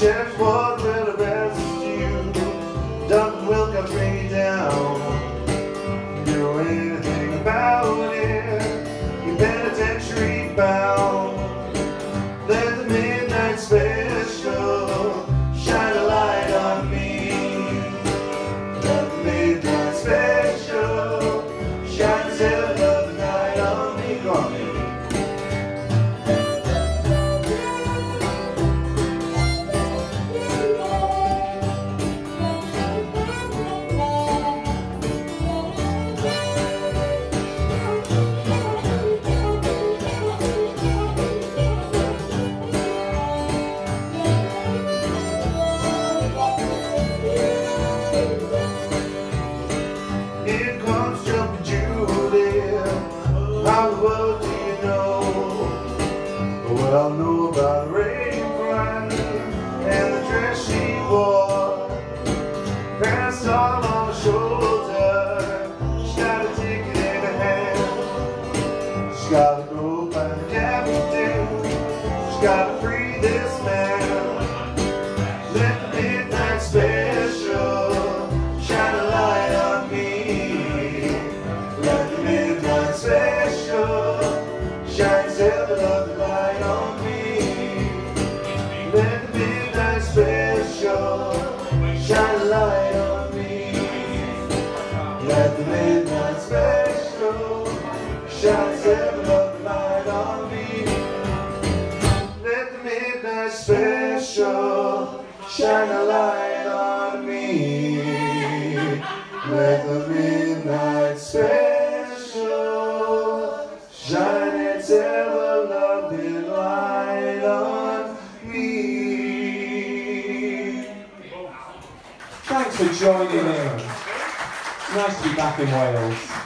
Sheriff's. Well, I know about Ray Brown and the dress she wore. Pants all on her shoulder. She's got a ticket in her hand. She's got to go by the captain. She's got to free this man. Shine a light on me. Let the midnight special shine its ever loving light on me. Thanks for joining in. It's nice to be back in Wales.